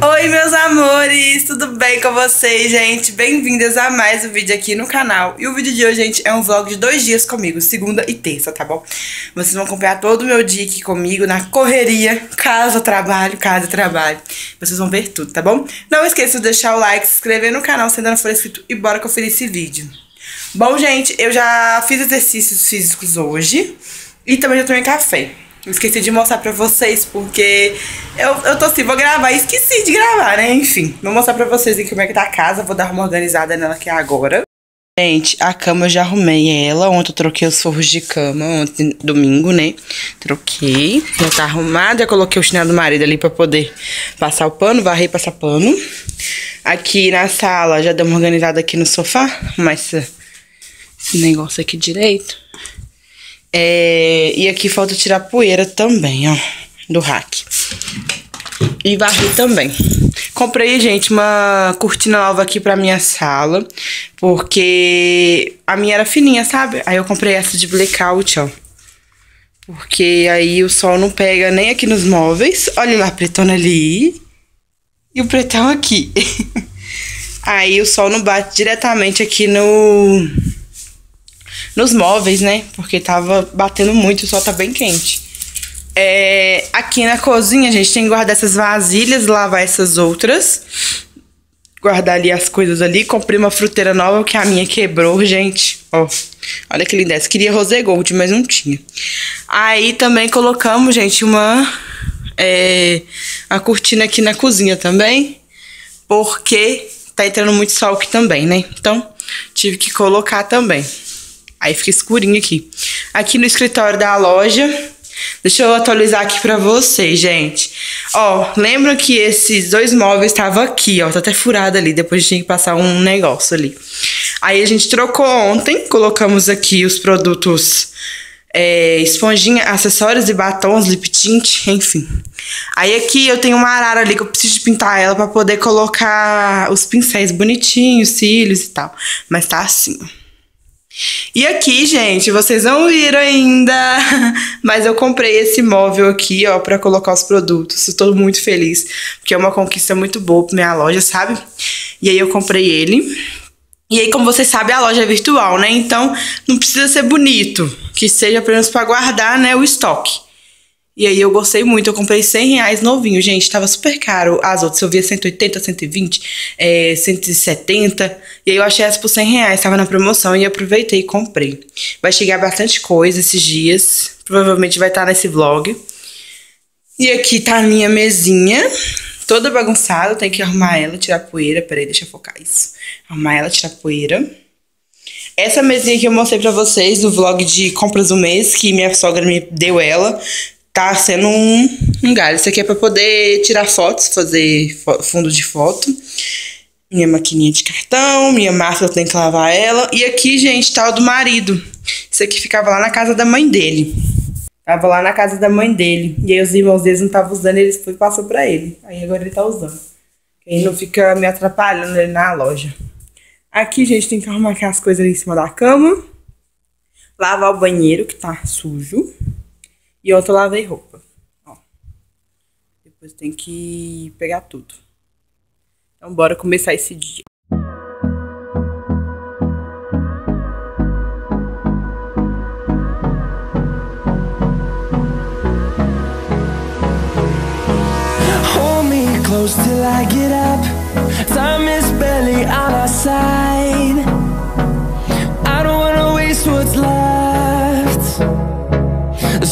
Oi, meus amores, tudo bem com vocês, gente? Bem-vindas a mais um vídeo aqui no canal. E o vídeo de hoje, gente, é um vlog de dois dias comigo, segunda e terça, tá bom? Vocês vão acompanhar todo o meu dia aqui comigo, na correria, casa, trabalho, casa, trabalho. Vocês vão ver tudo, tá bom? Não esqueça de deixar o like, se inscrever no canal se ainda não for inscrito e bora conferir esse vídeo. Bom, gente, eu já fiz exercícios físicos hoje e também já tomei café. Esqueci de mostrar pra vocês, porque eu, eu tô assim, vou gravar esqueci de gravar, né? Enfim, vou mostrar pra vocês aqui como é que tá a casa. Vou dar uma organizada nela aqui agora. Gente, a cama eu já arrumei ela. Ontem eu troquei os forros de cama, ontem, domingo, né? Troquei. Já tá arrumada. Coloquei o chinelo do marido ali pra poder passar o pano, varrer e passar pano. Aqui na sala, já dei uma organizada aqui no sofá. Mas esse negócio aqui direito. É, e aqui falta tirar poeira também, ó, do rack. E varrer também. Comprei, gente, uma cortina nova aqui pra minha sala, porque a minha era fininha, sabe? Aí eu comprei essa de blackout, ó. Porque aí o sol não pega nem aqui nos móveis. Olha lá pretona ali. E o pretão aqui. aí o sol não bate diretamente aqui no nos móveis, né? Porque tava batendo muito, o sol tá bem quente. É, aqui na cozinha, a gente tem que guardar essas vasilhas, lavar essas outras. Guardar ali as coisas ali. Comprei uma fruteira nova que a minha quebrou, gente. Ó, olha que linda. Queria rosé gold, mas não tinha. Aí também colocamos, gente, uma... É, a cortina aqui na cozinha também. Porque tá entrando muito sol aqui também, né? Então, tive que colocar também. Aí fica escurinho aqui. Aqui no escritório da loja, deixa eu atualizar aqui pra vocês, gente. Ó, lembra que esses dois móveis estavam aqui, ó, tá até furado ali, depois tinha que passar um negócio ali. Aí a gente trocou ontem, colocamos aqui os produtos é, esponjinha, acessórios e batons, lip tint, enfim. Aí aqui eu tenho uma arara ali que eu preciso de pintar ela pra poder colocar os pincéis bonitinhos, cílios e tal. Mas tá assim, ó. E aqui, gente, vocês não viram ainda, mas eu comprei esse móvel aqui, ó, para colocar os produtos. Estou muito feliz, porque é uma conquista muito boa pra minha loja, sabe? E aí eu comprei ele. E aí, como vocês sabem, a loja é virtual, né? Então, não precisa ser bonito, que seja apenas para guardar, né, o estoque. E aí eu gostei muito, eu comprei 100 reais novinho, gente, tava super caro. As outras eu via 180, 120, é, 170. E aí eu achei essa por 100 reais, tava na promoção e aproveitei e comprei. Vai chegar bastante coisa esses dias, provavelmente vai estar tá nesse vlog. E aqui tá a minha mesinha, toda bagunçada, tem que arrumar ela, tirar poeira. Peraí, deixa eu focar isso. Arrumar ela, tirar poeira. Essa mesinha que eu mostrei pra vocês no vlog de compras do mês, que minha sogra me deu ela tá sendo um, um galho. Isso aqui é pra poder tirar fotos, fazer fo fundo de foto. Minha maquininha de cartão, minha máscara, eu tenho que lavar ela. E aqui, gente, tá o do marido. Isso aqui ficava lá na casa da mãe dele. Tava lá na casa da mãe dele. E aí os irmãos deles não estavam usando, eles foi passou pra ele. Aí agora ele tá usando. Ele não fica me atrapalhando ali na loja. Aqui, gente, tem que arrumar as coisas ali em cima da cama. Lavar o banheiro, que tá sujo. E eu lavei roupa. Ó. Depois tem que pegar tudo. Então bora começar esse dia. Hold me close till I get up. Time is barely on our side.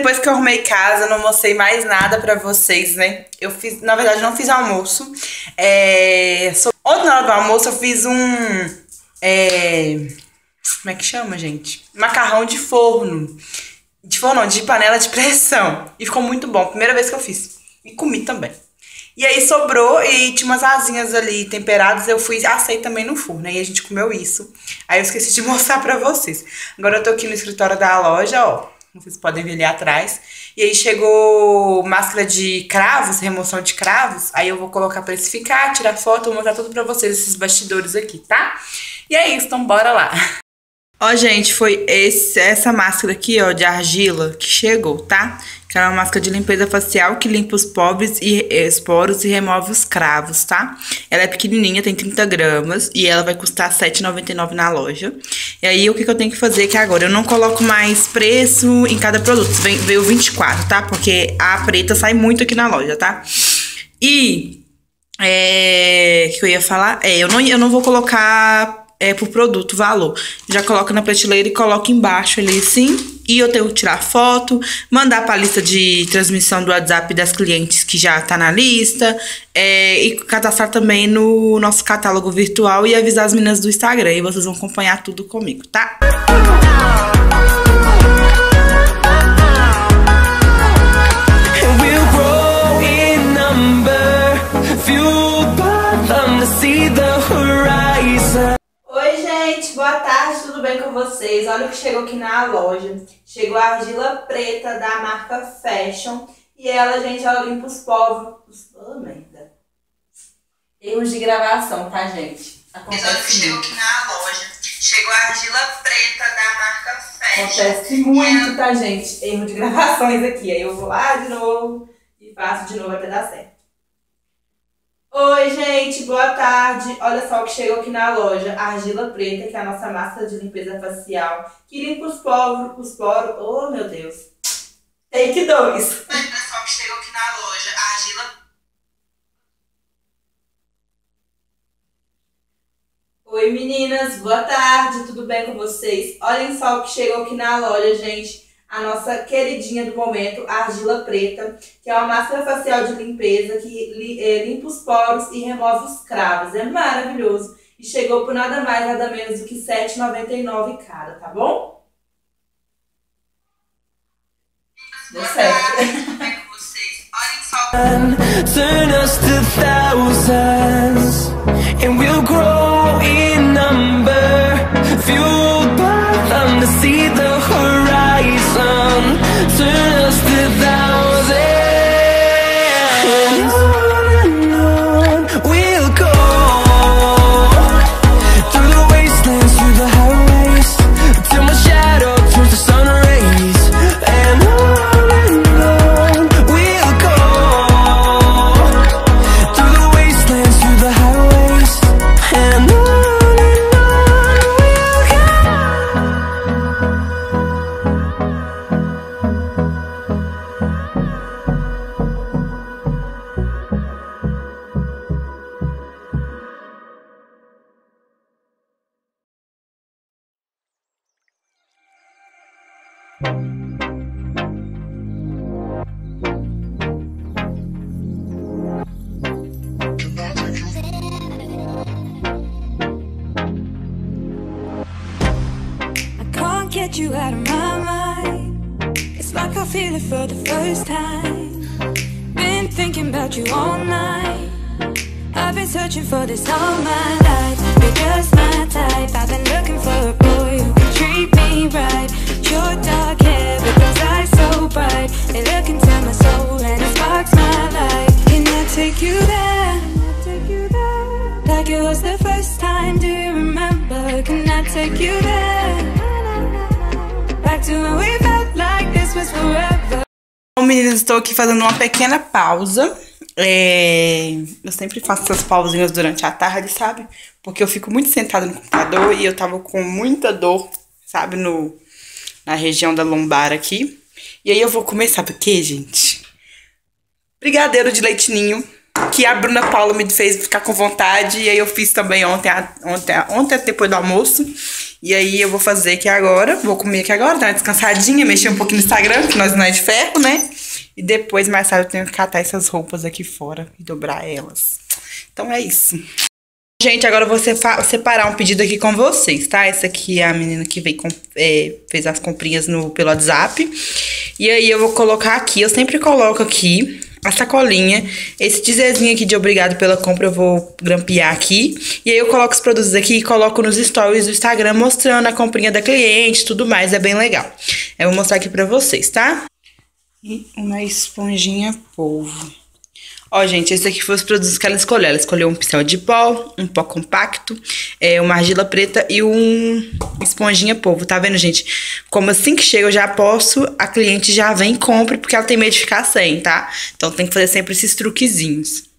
depois que eu arrumei casa, não mostrei mais nada pra vocês, né? Eu fiz, na verdade, não fiz almoço. É, so- na hora do almoço eu fiz um. é, Como é que chama, gente? Macarrão de forno. De forno, não, de panela de pressão. E ficou muito bom. Primeira vez que eu fiz. E comi também. E aí sobrou e tinha umas asinhas ali temperadas, eu fui assei também no forno. Aí a gente comeu isso. Aí eu esqueci de mostrar pra vocês. Agora eu tô aqui no escritório da loja, ó. Vocês podem ver ali atrás. E aí chegou máscara de cravos, remoção de cravos. Aí eu vou colocar pra especificar, tirar foto, vou mostrar tudo pra vocês, esses bastidores aqui, tá? E é isso, então bora lá. Ó, gente, foi esse, essa máscara aqui, ó, de argila que chegou, tá? Que é uma máscara de limpeza facial que limpa os pobres e eh, e remove os cravos, tá? Ela é pequenininha, tem 30 gramas e ela vai custar R$ 7,99 na loja. E aí, o que, que eu tenho que fazer aqui agora? Eu não coloco mais preço em cada produto. Vem, veio 24, tá? Porque a preta sai muito aqui na loja, tá? E é, que eu ia falar? É, eu não, eu não vou colocar é, por produto valor. Já coloco na prateleira e coloco embaixo ali assim. E eu tenho que tirar foto, mandar pra lista de transmissão do WhatsApp das clientes que já tá na lista. é, e cadastrar também no nosso catálogo virtual e avisar as meninas do Instagram. E vocês vão acompanhar tudo comigo, tá? And boa tarde, tudo bem com vocês? Olha o que chegou aqui na loja. Chegou a argila preta da marca Fashion. E ela, gente, ela limpa os povos. Oh, merda. Erros de gravação, tá, gente? Acontece muito. aqui na loja. Chegou a argila preta da marca Fashion. Acontece muito, tá, gente? Erro de gravações aqui. Aí eu vou lá de novo e faço de novo até dar certo. Oi, gente, boa tarde. Olha só o que chegou aqui na loja. A argila preta, que é a nossa máscara de limpeza facial, que limpa os poros, os poros. Oh, meu Deus. Take dois. Oi, pessoal que chegou aqui na loja. A argila Oi, meninas, boa tarde, tudo bem com vocês? Olhem só o que chegou aqui na loja, gente. A nossa queridinha do momento, a argila preta, que é uma máscara facial de limpeza que eh, limpa os poros e remove os cravos. É maravilhoso. E chegou por nada mais, nada menos do que R$ 7,99 cada, tá bom? Deu certo. Turn us to thousands, and we'll feel it for the first time. Been thinking about you all night. I've been searching for this all my life. You're just my type. I've been looking for a boy who can treat me right. Your dark hair with those eyes so bright. They look into my soul and it sparks my life Can I take you there? Like it was the first time, do you remember? Can I take you there? Back to when we Bom, meninas, estou aqui fazendo uma pequena pausa. É, Eu sempre faço essas pausinhas durante a tarde, sabe? Porque eu fico muito sentada no computador e eu tava com muita dor, sabe? No... Na região da lombar aqui. E aí eu vou comer, sabe o que, gente? Brigadeiro de leitinho. Que a Bruna Paula me fez ficar com vontade. E aí eu fiz também ontem, ontem, ontem depois do almoço. E aí eu vou fazer aqui agora. Vou comer aqui agora, dar uma descansadinha, mexer um pouquinho no Instagram, que nós não é de ferro, né? E depois, mais tarde, eu tenho que catar essas roupas aqui fora e dobrar elas. Então é isso. Gente, agora eu vou sepa- separar um pedido aqui com vocês, tá? Essa aqui é a menina que veio com- é, fez as comprinhas no, pelo WhatsApp. E aí eu vou colocar aqui, eu sempre coloco aqui a sacolinha. Esse dizerzinho aqui de obrigado pela compra eu vou grampear aqui. E aí eu coloco os produtos aqui e coloco nos stories do Instagram mostrando a comprinha da cliente, tudo mais, é bem legal. Eu vou mostrar aqui pra vocês, tá? E uma esponjinha polvo. Ó, gente, esse aqui foi os produtos que ela escolheu. Ela escolheu um pincel de pó, um pó compacto, é, uma argila preta e um esponjinha polvo. Tá vendo, gente? Como assim que chega eu já posso, a cliente já vem e compra, porque ela tem medo de ficar sem, tá? Então tem que fazer sempre esses truquezinhos.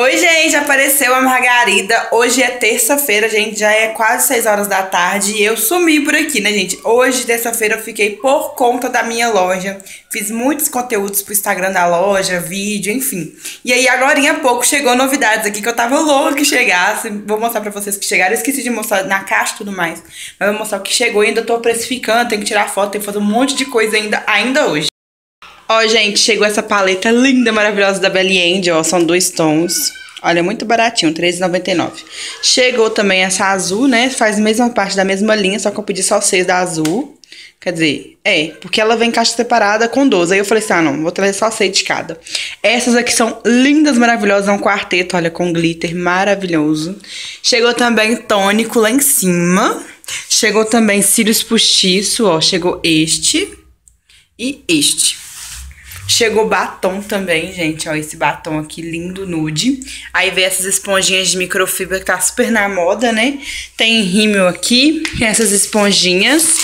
Oi, gente, apareceu a Margarida. Hoje é terça-feira, gente, já é quase 6 horas da tarde e eu sumi por aqui, né, gente? Hoje, terça-feira, eu fiquei por conta da minha loja. Fiz muitos conteúdos pro Instagram da loja, vídeo, enfim. E aí, agora há pouco, chegou novidades aqui que eu tava louca que chegasse. Vou mostrar pra vocês que chegaram. Eu esqueci de mostrar na caixa e tudo mais. Mas vou mostrar o que chegou e ainda tô precificando, tenho que tirar foto, tenho que fazer um monte de coisa ainda, ainda hoje. Ó, gente, chegou essa paleta linda, maravilhosa da Belly Angel, ó, são dois tons. Olha, muito baratinho, R$3,99. Chegou também essa azul, né? Faz a mesma parte da mesma linha, só que eu pedi só seis da azul. Quer dizer, é, porque ela vem em caixa separada com 12. Aí eu falei assim, ah, não, vou trazer só seis de cada. Essas aqui são lindas, maravilhosas, é um quarteto, olha, com glitter maravilhoso. Chegou também tônico lá em cima. Chegou também cílios postiço, ó, chegou este e este. Chegou batom também, gente, ó, esse batom aqui lindo, nude. Aí veio essas esponjinhas de microfibra que tá super na moda, né? Tem rímel aqui, essas esponjinhas.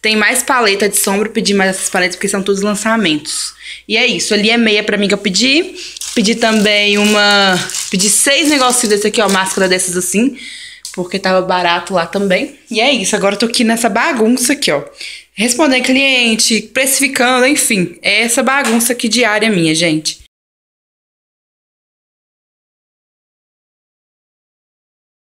Tem mais paleta de sombra, pedi mais essas paletas porque são todos lançamentos. E é isso, ali é meia pra mim que eu pedi. Pedi também uma... Pedi seis negocinhos desse aqui, ó, máscara dessas assim. Porque tava barato lá também. E é isso, agora eu tô aqui nessa bagunça aqui, ó. Respondendo cliente, precificando, enfim. É essa bagunça aqui diária minha, gente.